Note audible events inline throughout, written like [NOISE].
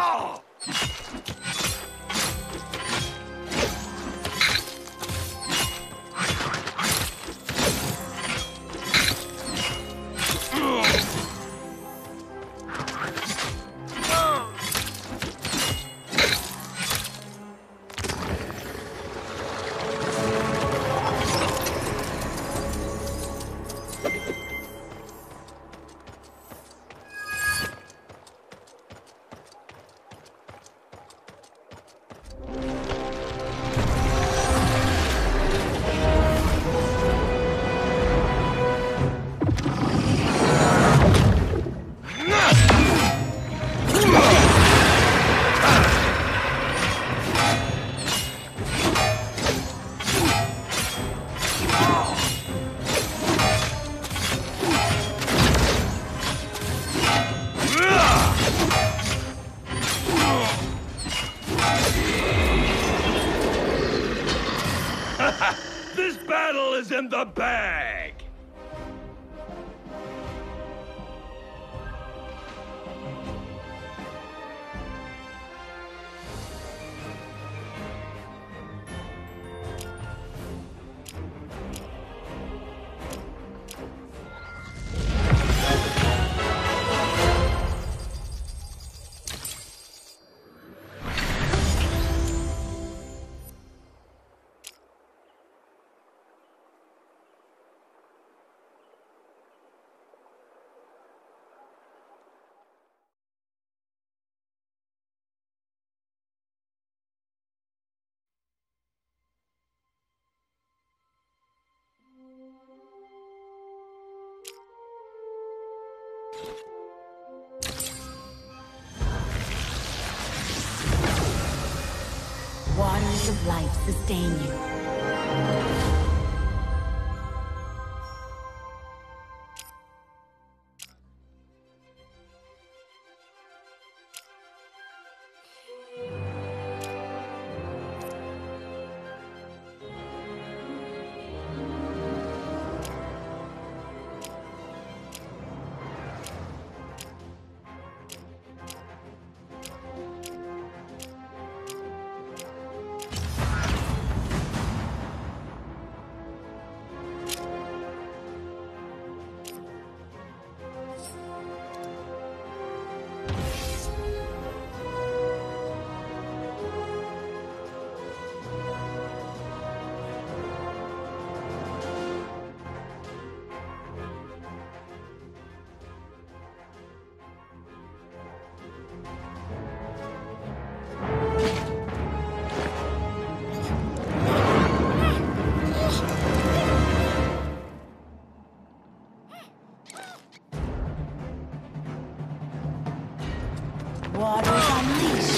Oh! Waters of life sustain you. Waters unleashed. Waters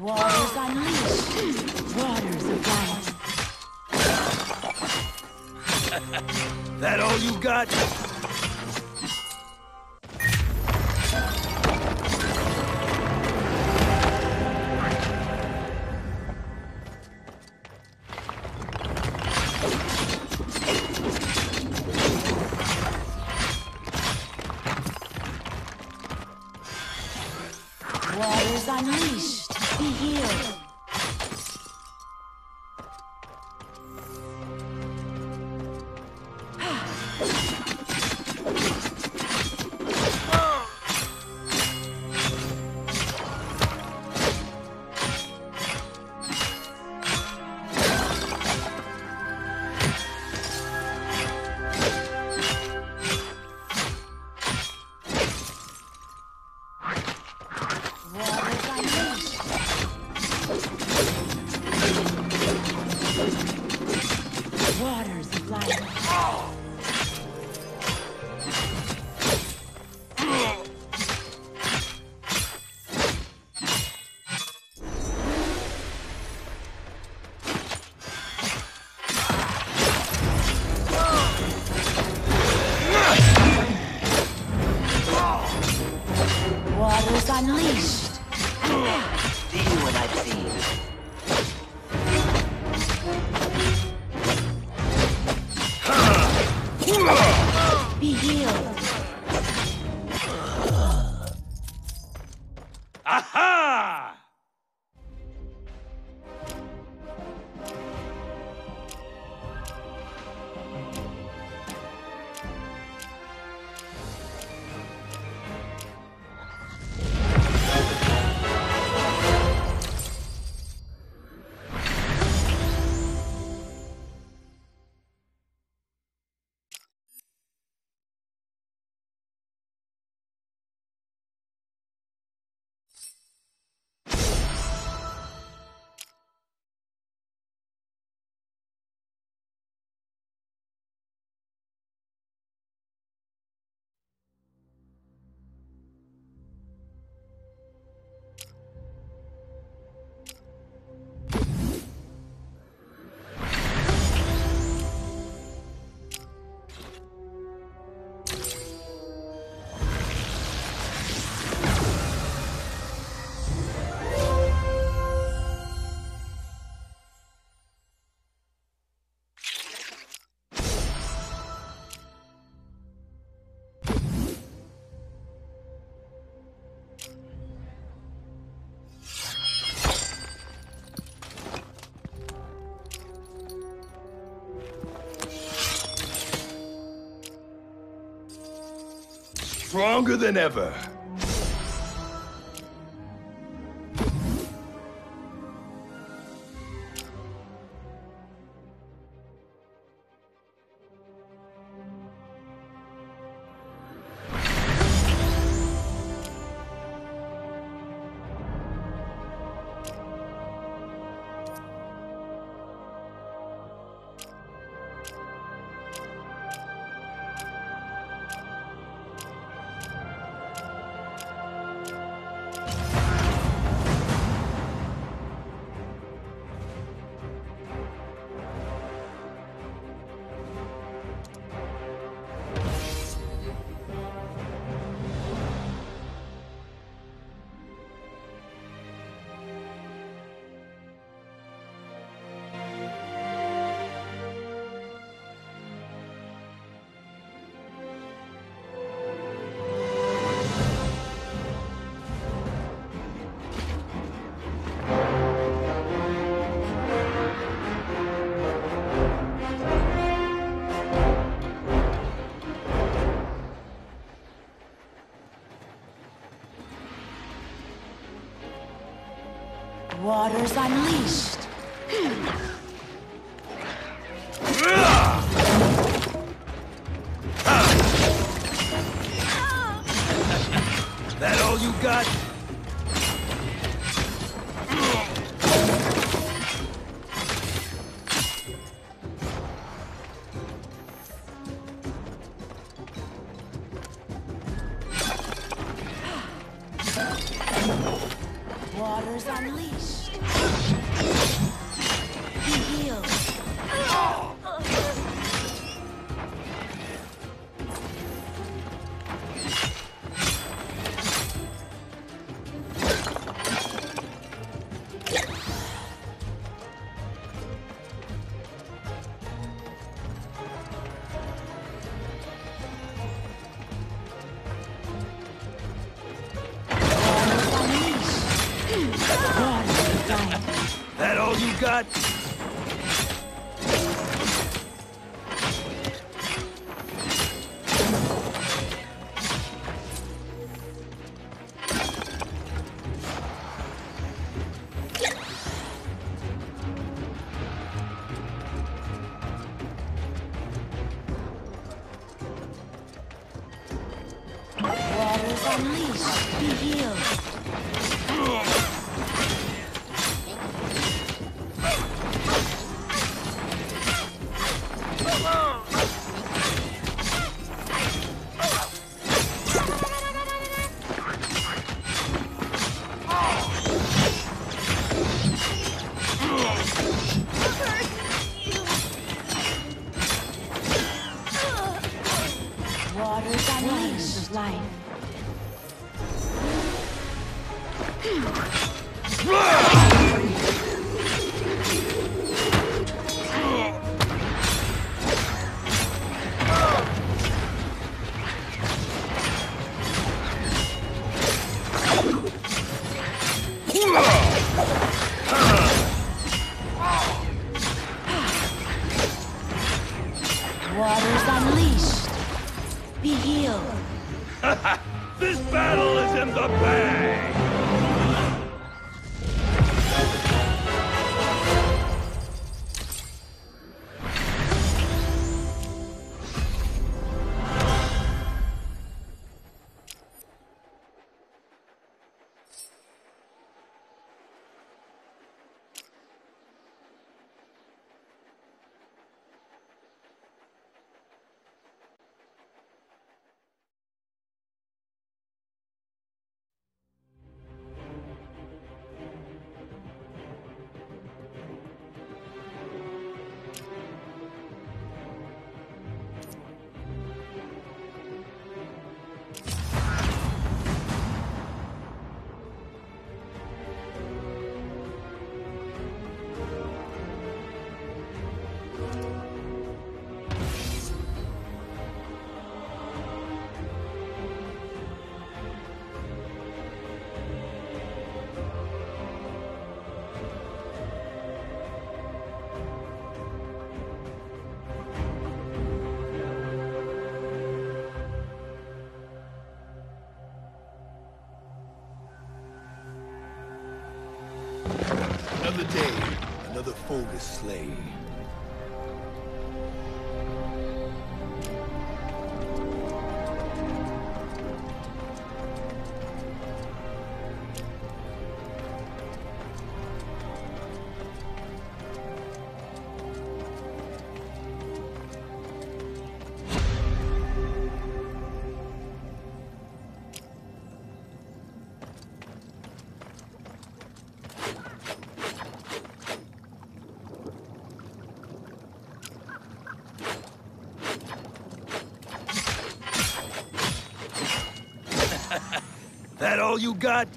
Waters unleashed. Waters life. [LAUGHS] That all you got? Stronger than ever. Waters unleashed. You got? Waters. Be healed. Day, another foe to slay. All you got?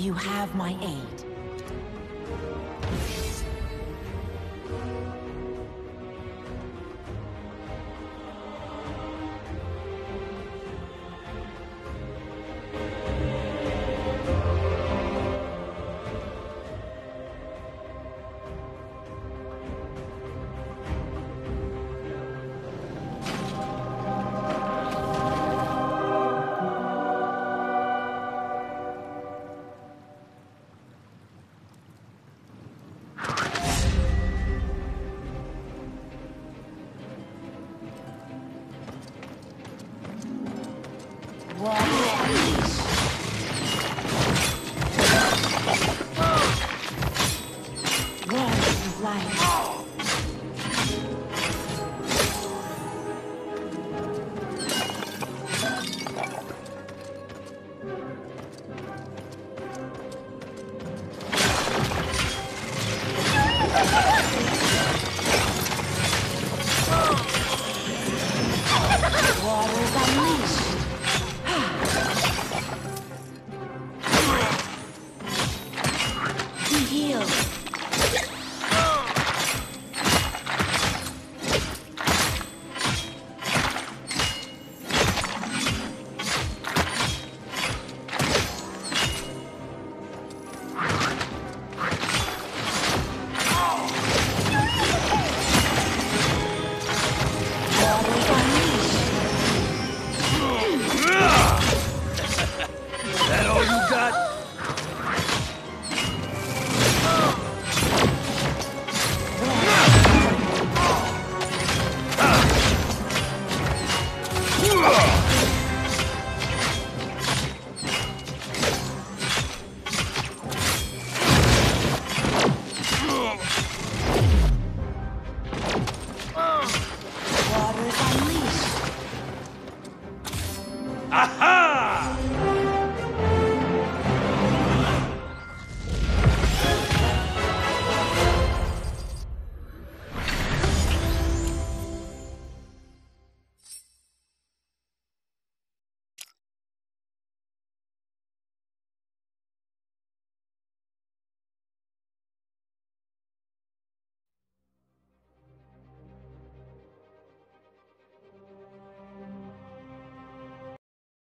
You have my aid.